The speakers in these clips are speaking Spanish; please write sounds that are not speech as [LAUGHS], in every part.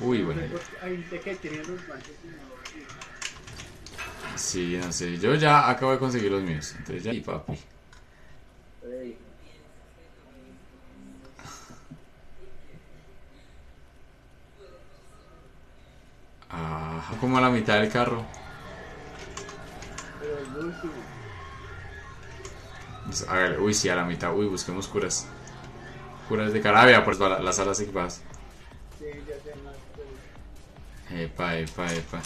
Uy, bueno. Sí, no sé. Yo ya acabo de conseguir los míos. Entonces ya. Y papi. Ajá, como a la mitad del carro. Pues, hágale. Uy, sí, a la mitad. Uy, busquemos curas. Curas de carabia, pues para las alas equipadas. Epa, epa, epa.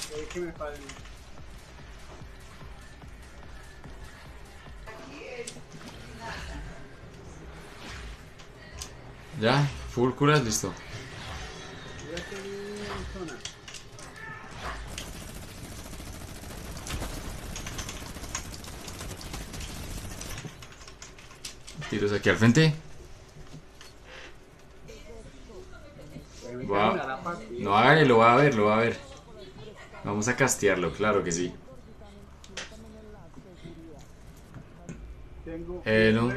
Ya, full curas, listo. Tiros aquí al frente. Pero me Va. queda una la partida. No, hágale, lo va a ver, lo va a ver. Vamos a castearlo, claro que sí. Tengo. Eh, no.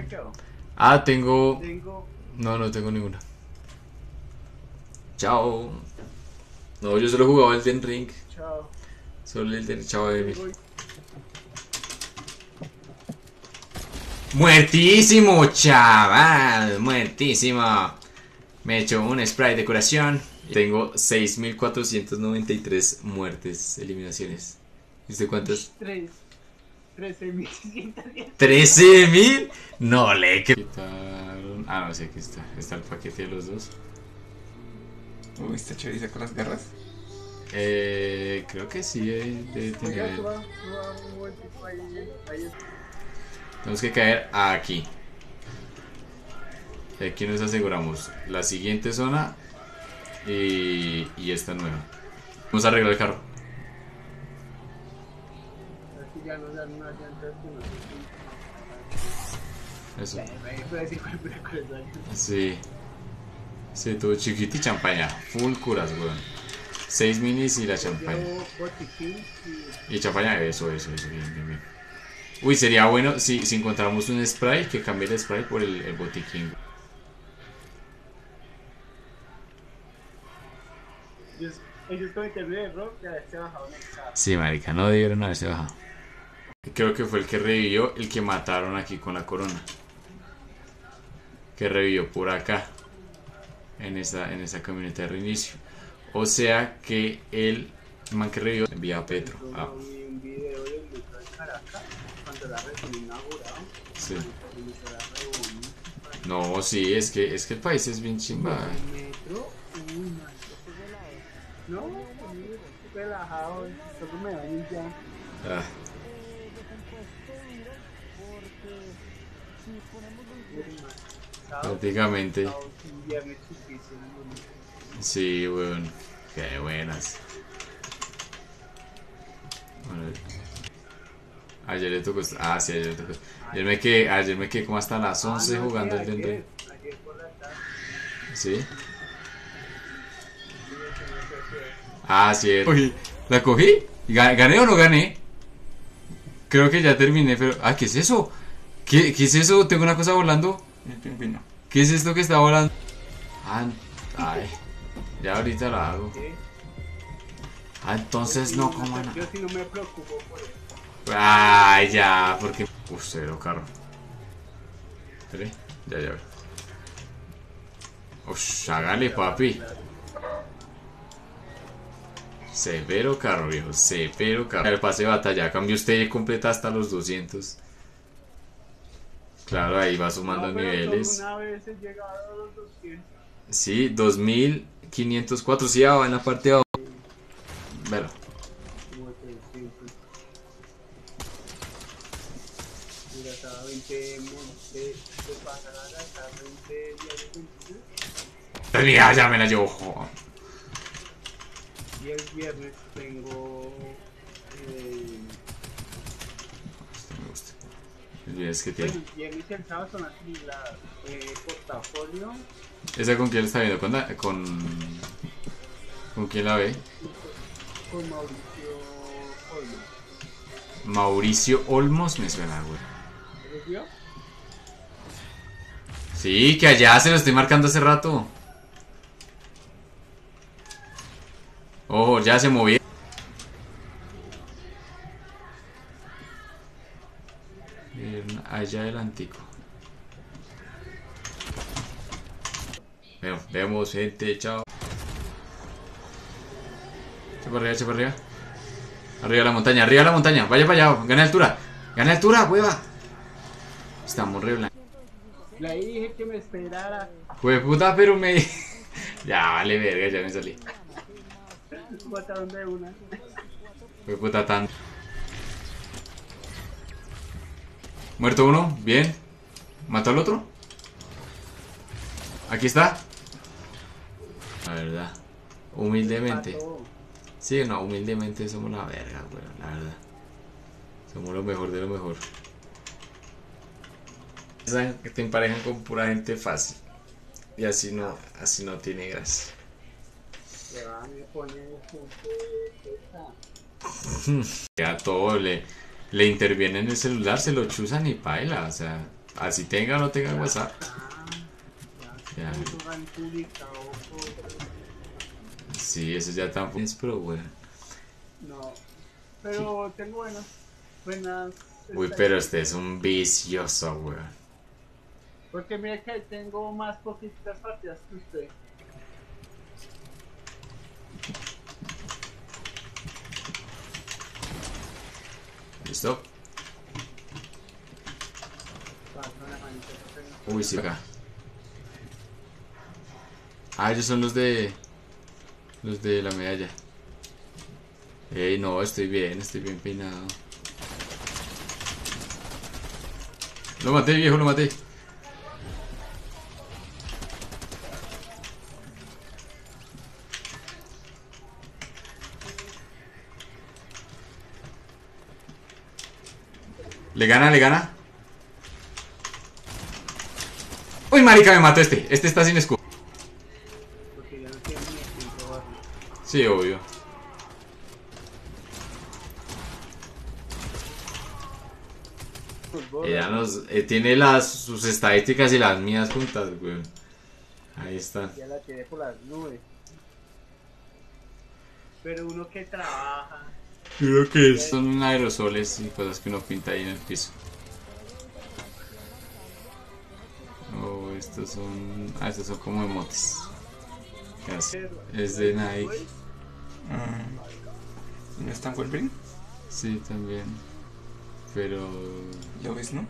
Ah, tengo... No, no tengo ninguna. Chao. No, yo solo jugaba el Den Ring. Chao. Solo el Den... Chao, Emil. Muertísimo, chaval. Muertísimo. Me he hecho un spray de curación. Tengo 6.493 muertes, eliminaciones. ¿Y usted cuántas? Tres. Trece mil ciento diez. ¿13.000? No le que... Quitaron... Ah, no sé, aquí está. Está el paquete de los dos. Uy, está chévere con las garras. Eh, creo que sí, eh, debe tener... Tenemos que caer aquí. Aquí nos aseguramos la siguiente zona y, y esta nueva. Vamos a arreglar el carro. Eso. cosa. Sí. Sí, todo chiquito y champaña. Full curas, weón. Seis minis y la champaña. Y champaña, eso, eso, eso, bien, bien, bien. Uy, sería bueno si, si encontramos un spray que cambie el spray por el, el botiquín. De haberse bajado en el carro. Sí, marica, no debieron haberse bajado. Creo que fue el que revivió, el que mataron aquí con la corona. Que revivió por acá. En esa, en esa camioneta de reinicio. O sea que el man que revivió envía a Petro. Ah, la sí. No, sí, es que, es que el país es bien chimba. No, relajado, solo me baño y ya. Ah, prácticamente. Sí, weón. Qué buenas. Bueno, ayer le tocó. Ah, sí, ayer le tocó. Ayer me quedé, ayer me quedé como hasta las 11 Ah, no, jugando el Den Ring. ayer, ayer por la tarde, ¿Sí? Ah. Uy, ¿La cogí? ¿Ga- ¿Gané o no gané? Creo que ya terminé, pero. Ah, ¿qué es eso? ¿Qué, es eso? Tengo una cosa volando. ¿Qué es esto que está volando? Ah, ay. Ya ahorita lo hago. Ah, entonces no coman. Yo sí no me preocupo por eso. Ay, ya, porque. Uf, cero carro. Ya, ya. Uf, hágale, papi. Severo carro, viejo. Severo carro. El pase de batalla. Cambio usted completa hasta los 200. Claro, ahí va sumando No, pero niveles. Una vez he llegado a los 200. Sí, 2504. Sí, ah, en la parte de abajo. Velo. Como 300. Mira, estaba 20 monte de pasar a gastar 20 diarios 21. Ya, ya me la llevo. Y el viernes tengo. Eh, me gusta. El viernes que tiene. el viernes y el sábado son así: la eh, portafolio ¿Esa con quién la está viendo? ¿Con, la- con, ¿con quién la ve? con Mauricio Olmo. Mauricio Olmos me suena, güey. ¿Eres yo? Sí, que allá se lo estoy marcando hace rato. Ojo, ya se movió. Allá adelantico. Bueno, vemos gente, chao. Echa para arriba, echa para arriba. Arriba de la montaña, arriba de la montaña. Vaya para allá, gana altura. Gana altura, hueva. Estamos re blancos. Le dije que me esperara. Fue puta, pero me. [LAUGHS] ya, vale, verga, ya me salí. [LAUGHS] Botaron de una. Fue puta tan. Muerto uno, bien. ¿Mató al otro? Aquí está. La verdad. Humildemente. Sí, no, humildemente somos la verga, weón, la verdad. Somos lo mejor de lo mejor. Que te emparejan con pura gente fácil. Y así no, así no tiene gracia. Le va a [LAUGHS] Ya todo le, le interviene en el celular, se lo chuzan y paila. O sea, así tenga o no tenga WhatsApp. Ya. Sí, eso ya tampoco es pro, weón. No. Pero tengo buenas. Buenas. Uy, pero este es un vicioso, weón. Porque mira que tengo más poquitas partidas que usted. Tengo. Uy, sí, acá. Ah, ellos son los de. Los de la medalla. Ey, no, estoy bien, estoy bien peinado. Lo maté, viejo, lo maté. Le gana, le gana. Uy, marica, me mató este. Este está sin escudo. Porque ya no tiene ni a quién probarlo. Sí, obvio. Ella nos, eh, tiene las, sus estadísticas y las mías juntas, güey. Ahí están. Ya la tiene por las nubes. Pero uno que trabaja. Creo que son aerosoles y cosas que uno pinta ahí en el piso. Oh, estos son. Ah, estos son como emotes. Casi. Es de Nike. Ah, ¿No está en Wolverine? Sí, también. Pero. ¿Lo ves, no?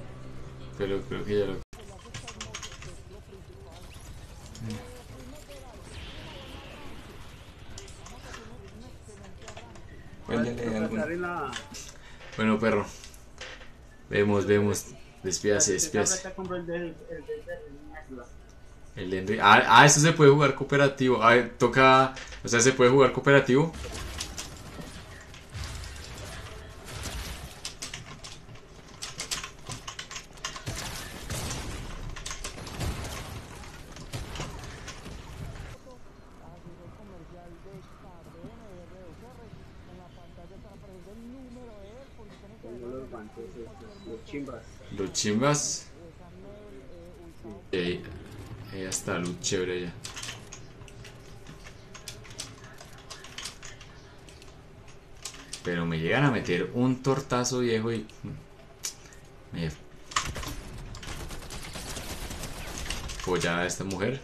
Pero creo que ya lo. Huélele Toca alguno. estar en la- Bueno, perro. Vemos, vemos. Despídase, despídase. el de Henry. Ah, ah, eso se puede jugar cooperativo. Ah, toca. O sea, se puede jugar cooperativo. Tengo los guantes estos, los chimbas. Los chimbas. Ey, ella está luz chévere ya. Pero me llegan a meter un tortazo viejo y. Me. Follada esta mujer.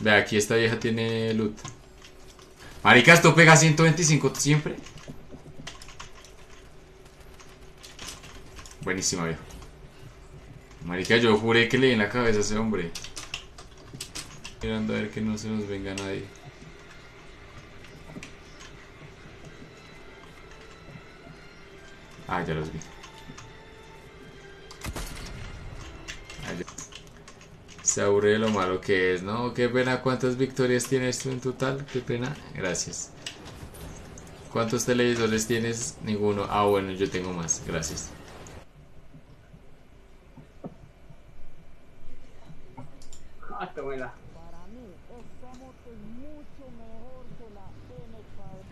Ve, aquí esta vieja tiene loot. Marica, esto pega 125 siempre. Buenísima, viejo. Marica, yo juré que le di en la cabeza a ese hombre. Mirando a ver que no se nos venga nadie. Ah, ya los vi. Ah. Se aburre de lo malo que es, ¿no? Qué pena, ¿cuántas victorias tienes tú en total? Qué pena, gracias. ¿Cuántos televisores tienes? Ninguno. Ah, bueno, yo tengo más, gracias. Ah, tómela.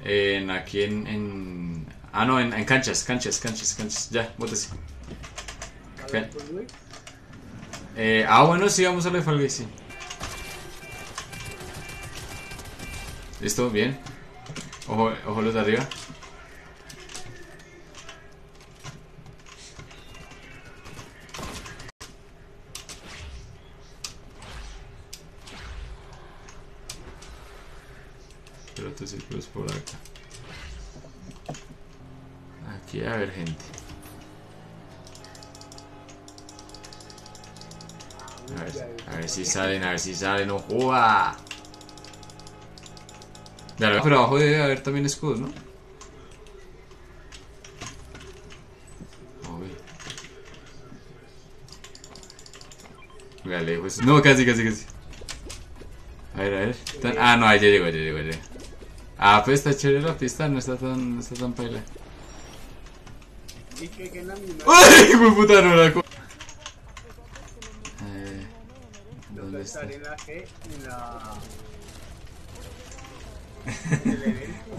En, aquí en, en... Ah, no, en, en canchas, canchas, canchas, canchas. Ya, bótese. Pues. Eh, ah, bueno, sí, vamos a la de sí. Listo, bien. Ojo, ojo los de arriba. Si salen, no joda. Claro, pero abajo debe haber también escudos, ¿no? Uy. Vea, lejos. No, casi, casi, casi. A ver, a ver. Tan- Ah, no, ahí ya llegó, ya llegó, ya llegó. Ah, pues está chévere la pista, no está tan, no está tan paila. ¡Ay, hijo de puta, no la co- Eh, ¿Dónde Toca está? estar en la G, en la. en el evento.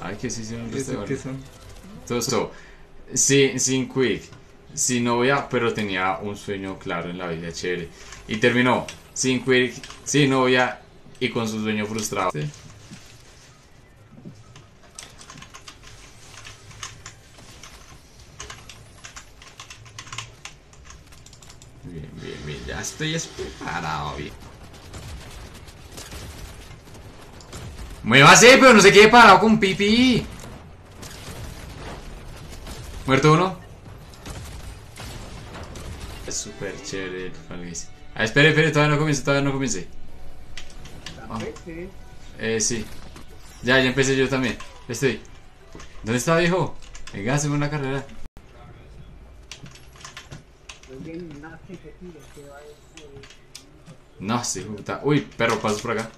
Ay, que sí, sí, no ¿Qué son? ¿Qué son? Todo esto, sí, sin quick, sin novia, pero tenía un sueño claro en la vida, chévere. Y terminó sin quick, sin novia y con su sueño frustrado. Sí. Bien, bien, bien, ya estoy es preparado, bien. Muévase, pero no se quede parado con pipi. Muerto uno. Es súper chévere el Fall Guys. Ah, espere, espere, todavía no comience, todavía no comience. PC. Eh, sí. Ya, ya empecé yo también. Estoy. ¿Dónde está, viejo? Venga, hacemos una carrera. Oye, nada, que se tire, que va a decir. No, sí, puta. Uy, perro, pasos por acá.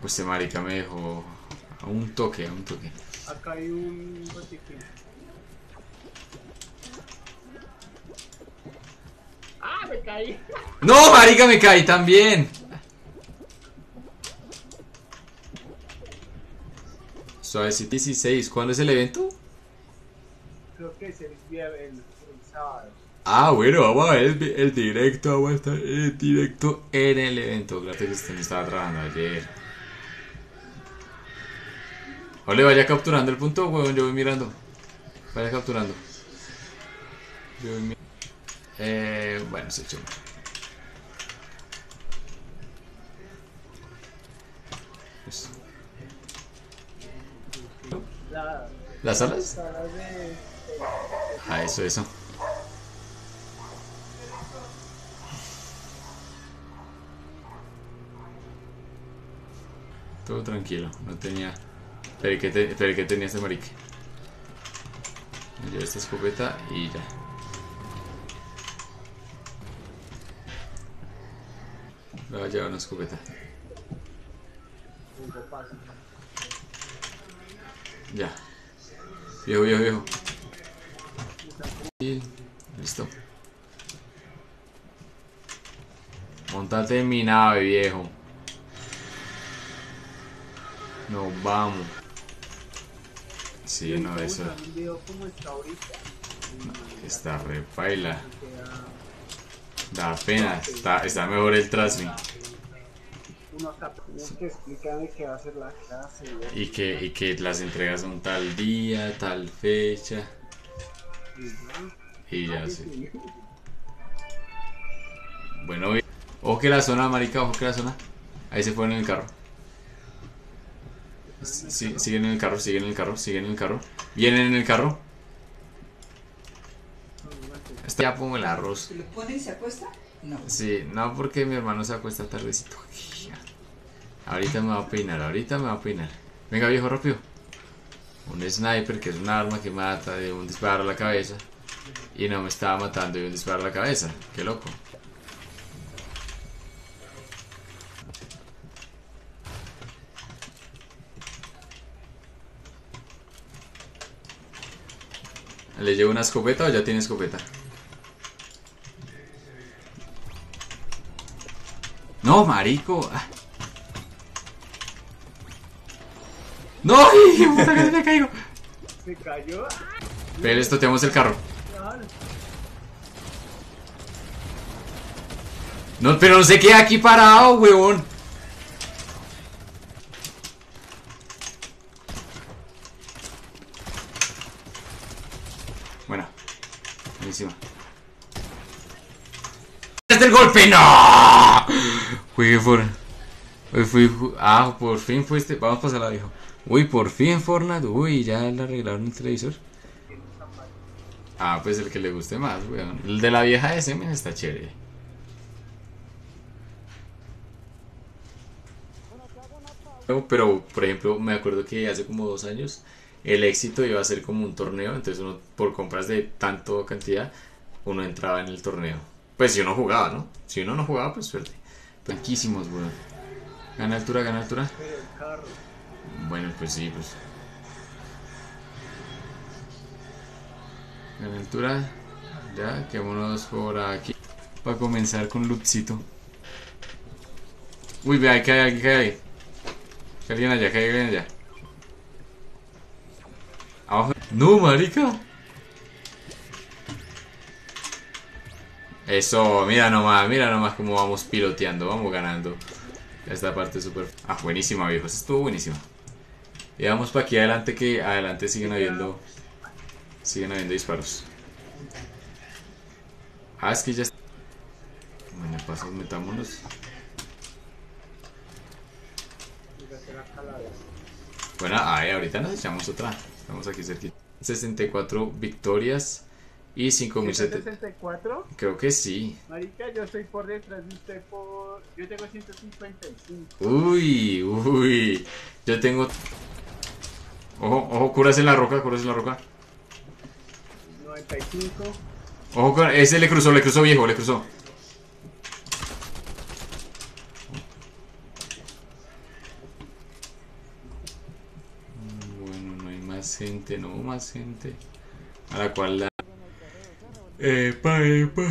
Pues este marica me dejó a un toque, a un toque. Acá hay un botiquín. ¡Ah, me caí! ¡No, marica, me caí también! Suavecito 16, ¿cuándo es el evento? El viernes, el, el sábado. Ah, bueno, vamos a ver el, el directo, vamos a estar en directo en el evento. Claro que usted no estaba trabajando ayer. Ole, vaya capturando el punto, weón, yo voy mirando. Vaya capturando. Yo voy mi- Eh, bueno, se echó. Pues, La, ¿Las alas? salas de. Ah, eso, eso. Todo tranquilo, no tenía. Pero que, te... tenía este marique. Me llevo esta escopeta y ya. Le voy a llevar una escopeta. Ya. Viejo, viejo, viejo. Y listo. Montate en mi nave, viejo. Nos vamos. Sí, no, eso está re paila. queda- Da pena, está, está mejor el Trasmi. Uno acá tiene que explicarme qué va a hacer la clase. y- Y que, y que las entregas son tal día, tal fecha. Y ya. Sí. Bueno, ojo que la zona, marica, ojo que la zona. Ahí se fueron en el carro. Sí, siguen en el carro, siguen en el carro, siguen en el carro. Vienen en el carro. Está ya pongo el arroz. ¿Se lo pone y se acuesta? No. Sí, no porque mi hermano se acuesta tardecito. Ahorita me va a peinar, ahorita me va a peinar. Venga viejo rápido. Un sniper que es un arma que mata de un disparo a la cabeza. Y no me estaba matando de un disparo a la cabeza. Qué loco. ¿Le llevo una escopeta o ya tiene escopeta? No, marico. No, [LAUGHS] puta, me caigo. Se cayó. Pero esto tenemos el carro. No, pero no se queda aquí parado, huevón. Buena. Buenísima. ¡Es el golpe! ¡No! Juegue por... Hoy fui... Ah, por fin fuiste... Vamos a pasarla, viejo. Uy, por fin Fortnite. Uy, ya le arreglaron el televisor. Ah, pues el que le guste más, weón. El de la vieja S, men, está chévere. Pero, por ejemplo, me acuerdo que hace como dos años el éxito iba a ser como un torneo, entonces uno por compras de tanto cantidad, uno entraba en el torneo. Pues si uno jugaba, ¿no? Si uno no jugaba, pues suerte. Tranquísimos, weón. Gana altura, gana altura. Bueno, pues sí, pues. Gana altura. Ya, quedémonos por aquí. Para comenzar con lootcito. Uy, ve ahí, que hay alguien, que ahí. Alguien allá, que alguien allá. Abajo. No, marica. Eso, mira nomás, mira nomás cómo vamos piloteando, vamos ganando. Esta parte súper... Ah, buenísima, viejos, estuvo buenísima. Y vamos para aquí adelante que adelante siguen habiendo... Siguen habiendo disparos. Ah, es que ya... está- Bueno, pasos, metámonos. Bueno, ay, ahorita nos echamos otra. Estamos aquí cerquita. 64 victorias y 5070. 164. Creo que sí. Marica, yo estoy por detrás de usted por... Yo tengo 155. Uy, uy. Yo tengo. Ojo, ojo, curas en la roca, curas en la roca. 95. Ojo, con- ese le cruzó, le cruzó viejo, le cruzó. Bueno, no hay más gente, no hubo más gente. A la cual la. Epa, epa.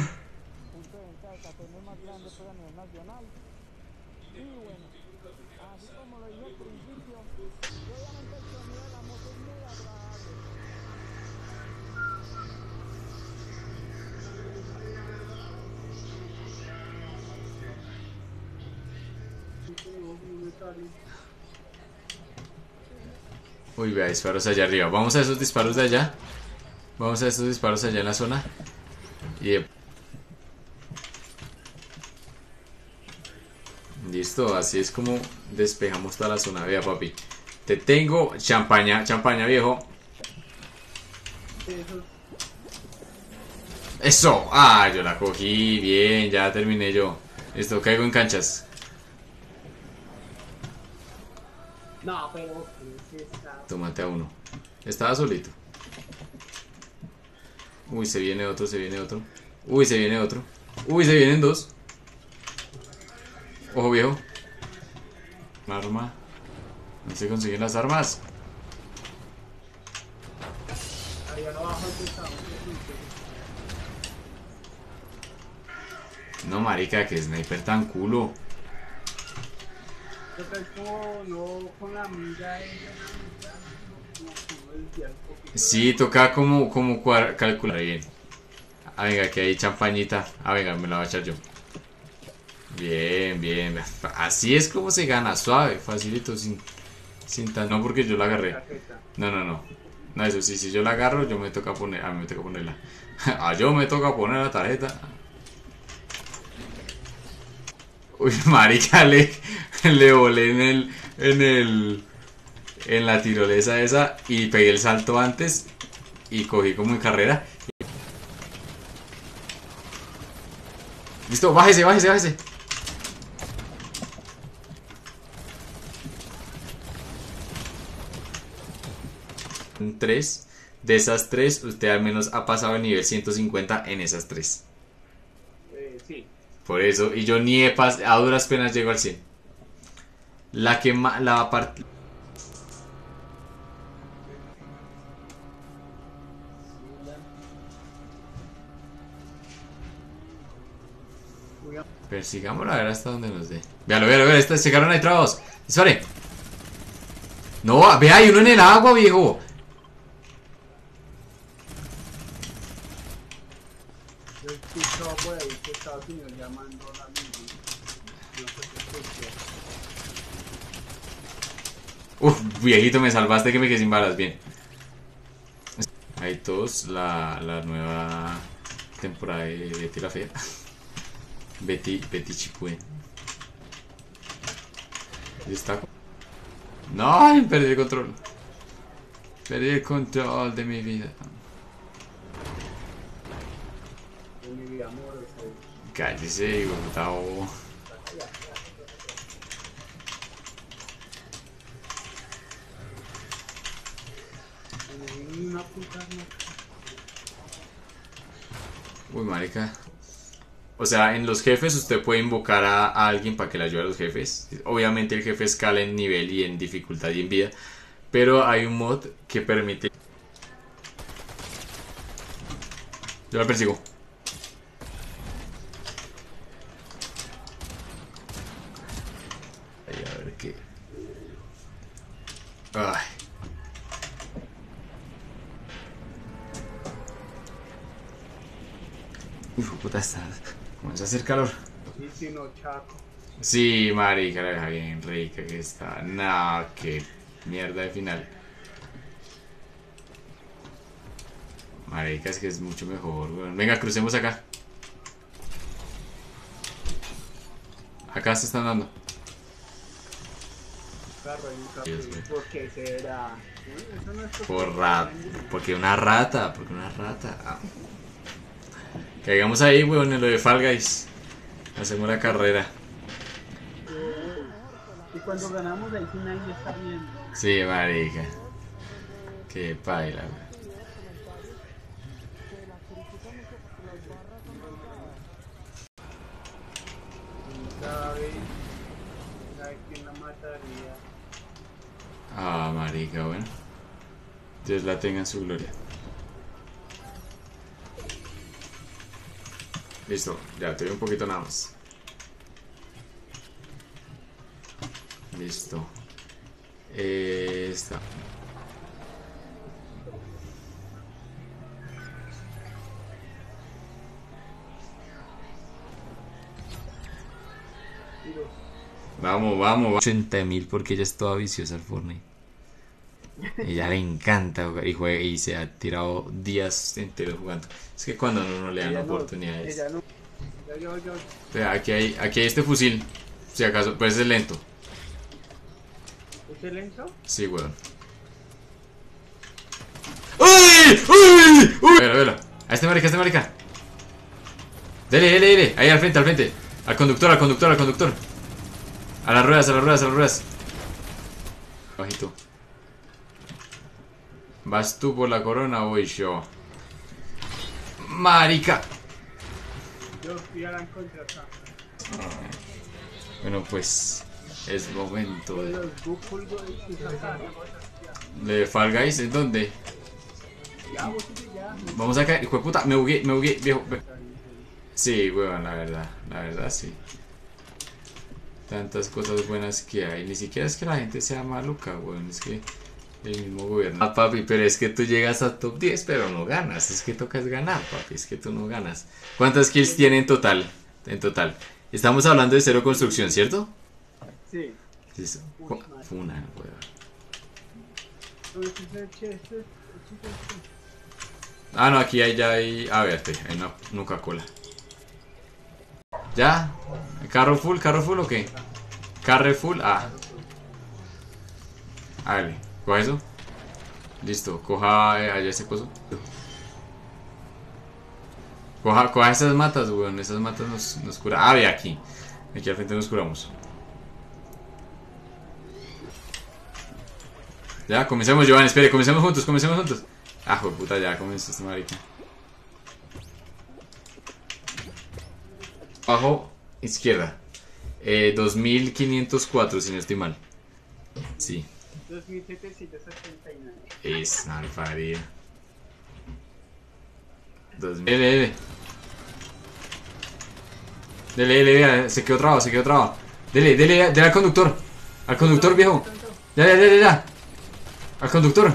Uy, vea, disparos allá arriba. Vamos a esos disparos de allá. Vamos a esos disparos allá en la zona. Y. Listo, así es como despejamos toda la zona. Vea, papi. Te tengo champaña, champaña viejo. Eso. Ah, yo la cogí. Bien, ya terminé yo. Listo, caigo en canchas. No, pero... Tómate a uno. Estaba solito. Uy, se viene otro, se viene otro. Uy, se viene otro. Uy, se vienen dos. Ojo viejo. Arma. No se consiguen las armas. No, marica, que sniper tan culo. Toca es como no con la mira ella, como como desviar un poquito. Sí, toca como, como calcular bien. Ah, venga, que hay champañita. Ah, venga, me la voy a echar yo. Bien, bien. Así es como se gana, suave, facilito, sin, sin tan... No porque yo la agarré. No, no, no. No, eso sí, si yo la agarro, yo me toca poner... A mí me toca ponerla. [LAUGHS] A yo me toca poner la tarjeta. Uy, marica, le, [LAUGHS] le volé en el... En el... En la tirolesa esa y pegué el salto antes y cogí como en carrera. Listo, bájese, bájese, bájese. Tres. De esas tres, usted al menos ha pasado el nivel 150 en esas tres. Eh, sí. Por eso, y yo ni he pasado, a duras penas llego al 100. La que más, la parte... Persigámoslo a ver hasta donde nos dé. Véalo, véalo, véalo, estos llegaron ahí trabos. Dispare. No, vea, hay uno en el agua, viejo. Yo he escuchado por ahí que Estados Unidos llamando a la misma. Uf, viejito, me salvaste que me quedé sin balas. Bien. Hay todos la, la nueva temporada de Betty la Fea. Betty, Betty Chipue. Y está. No, perdí el control. Perdí el control de mi vida. Cállese, hijo de puta bobo. Ni una puta. Uy, marica. O sea, en los jefes usted puede invocar a, a alguien para que le ayude a los jefes. Obviamente el jefe escala en nivel y en dificultad y en vida. Pero hay un mod que permite... Yo la persigo. Ahí, a ver qué... Ay. Uf, puta, está... Comienza a hacer calor. Sí, marica, la deja bien rica que está. No, qué mierda de final. Marica, es que es mucho mejor, weón. Venga, crucemos acá. Acá se están dando. ¿Por qué será? Uy, Eso no es porque- Por rat. Porque una rata, porque una rata. Ah. Caigamos ahí, weón, en lo de Fall Guys. Hacemos la carrera. Y cuando ganamos ahí sí nadie está viendo. Sí, marica. Qué paila, weón. ¿Quién sabe? ¿Sabe quién la mataría? Ah, marica, bueno. Dios la tenga en su gloria. Listo, ya, te doy un poquito nada más. Listo. Eh, esta. Vamos, vamos, vamos. 80 mil porque ella es toda viciosa al Fortnite. Ella le encanta jugar y, juega, y se ha tirado días enteros jugando. Es que cuando no le dan Ella no, oportunidades. Ella no. Ya, yo, yo. Vea, aquí hay, aquí hay este fusil. Si acaso, pero ese es lento. ¿Es lento? Sí, weón. ¡Uy! ¡Uy! ¡Uy! Vela, vela. A este marica, a este marica. Dele, dele, dele. Ahí al frente, al frente. Al conductor, al conductor, al conductor. A las ruedas, a las ruedas, a las ruedas. Bajito. ¿Vas tú por la corona o voy yo? Marica. Yo fui a la contra. Bueno, pues es momento de... ¿De Fall Guys? ¿En dónde? Vamos acá, hijo de puta, me bugué, me bugué, viejo. Sí, weón, la verdad, la verdad sí. Tantas cosas buenas que hay. Ni siquiera es que la gente sea maluca, weón, es que el mismo gobierno. Ah, papi, pero es que tú llegas a top 10, pero no ganas. Es que tocas ganar, papi, es que tú no ganas. ¿Cuántas kills tiene en total? En total. Estamos hablando de cero construcción, ¿cierto? Sí. Sí, eso. Ju- Fue una, weón. ¿Dónde está el cheste? El chiste, Ah, no, aquí hay ya hay. A ver, hay una Cola. ¿Ya? ¿Carro full? ¿Carro full o qué? ¿Carre full? Ah. Hágale, coja eso. Listo, coja eh, allá ese coso. Coja, coja esas matas, weón. Esas matas nos, nos curan. Ah, ve aquí. Aquí al frente nos curamos. Ya, comencemos, Giovanni. Espere, comencemos juntos, comencemos juntos. Ah, joder, puta, ya comenzó este marica. Abajo, izquierda. Eh, 2504, si no estoy mal. Sí, 2779. es alfaría. 2000. Dele, dele. Dele, dele, dele, se quedó trabado, se quedó trabado. Dele, dele, dele al conductor. Al conductor, viejo. Ya, ya, ya, ya, ya. Al conductor.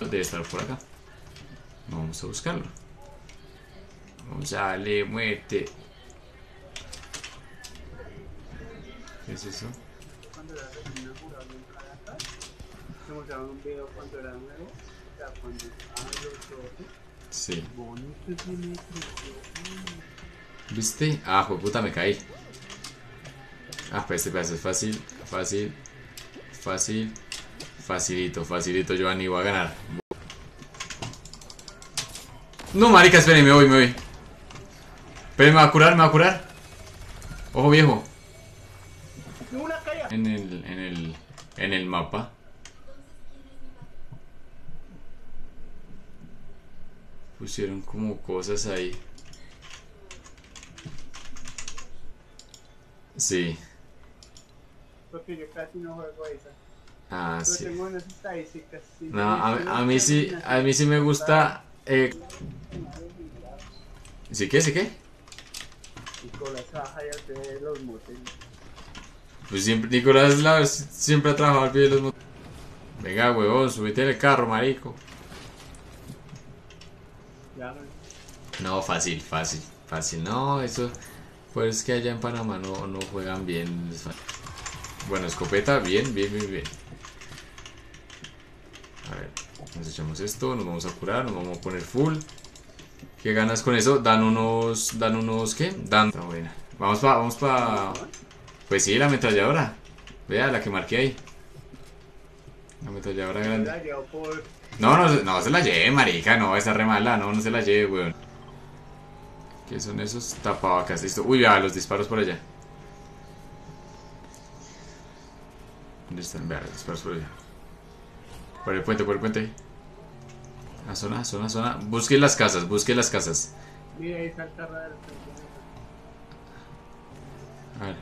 Debe estar por acá. Vamos a buscarlo. Vamos a darle muerte. ¿Qué es eso? Cuando la resina jurado en cada un video cuando era nuevo, o sea, cuando estaban los ojos, Sí. bonito ese metro, precioso. ¿Viste? Ah, fue puta, me caí. Ah, pues este pedazo es fácil, fácil, fácil, facilito, facilito, Giovanni, voy a ganar. No, marica, espere, me voy, me voy. Espere, me va a curar, me va a curar. Ojo viejo. En el, en el, en el mapa. Pusieron como cosas ahí. Sí. Porque yo casi no juego esa. Ah, Pero sí. tengo unas estadísticas. sí, No, a, a mí sí, a mí sí me gusta. Eh, ¿Sí qué? ¿Sí qué? Nicolás Saja y hace los moteles. Pues siempre, Nicolás la- siempre ha trabajado al pie de los mot- Venga, huevón, subite en el carro, marico. No. Fácil, fácil, fácil. No, eso. Pues que allá en Panamá no, no juegan bien. es Bueno, escopeta, bien, bien, bien, bien. A ver, nos echamos esto, nos vamos a curar, nos vamos a poner full. ¿Qué ganas con eso? Dan unos. Dan unos. ¿Qué? Dan. Está buena. Vamos pa. Vamos pa. Pues sí, la ametralladora. Vea la que marqué ahí. La ametralladora grande. No, no, no se la lleve, marica, no, esa re mala, no, no se la lleve, weón. ¿Qué son esos tapabacas? Listo. Uy, vea, los disparos por allá. ¿Dónde están? Vea, los disparos por allá. Por el puente, por el puente. A zona, zona, zona. Busque las casas, busque las casas. Mira, ahí salta raro. A ver.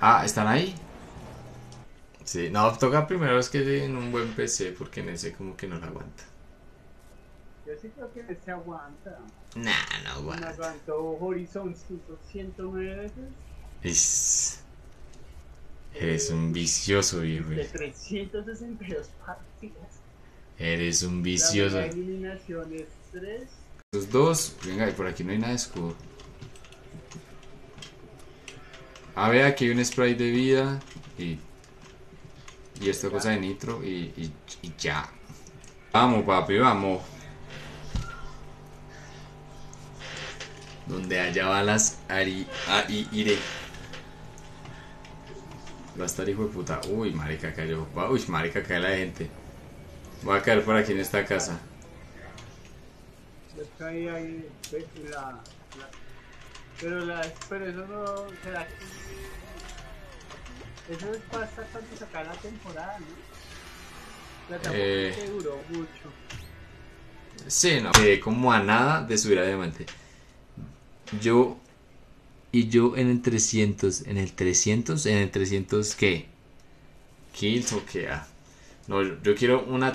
Ah, ¿están ahí? Sí, no, toca primero es que en un buen PC, porque en ese como que no la aguanta. Yo sí creo que se aguanta. Nah, no Me aguanta. aguantó Horizon 109 veces. Es... Eres un vicioso, viejo. De 362 partidas. Eres un vicioso. primera eliminación es 3. Los dos. Venga, y por aquí no hay nada de escudo. A ver, aquí hay un spray de vida. Y. Y esta cosa de nitro. Y, y, ya. Vamos, papi, vamos. Donde haya balas, ahí iré. Va a estar hijo de puta. Uy, marica, cayó. Va- Uy, marica, cae la gente. Voy a caer por aquí en esta casa. Ahí ve, la, la- pero la, pero eso no será eso es pasa cuando sacar la temporada, ¿no? La tampoco Eh. que duró mucho. Sí, no. Eh, como a nada de subir a diamante. Yo. Y yo en el 300. ¿En el 300? ¿En el 300 qué? ¿Kills o qué? Ah. No, yo, yo quiero una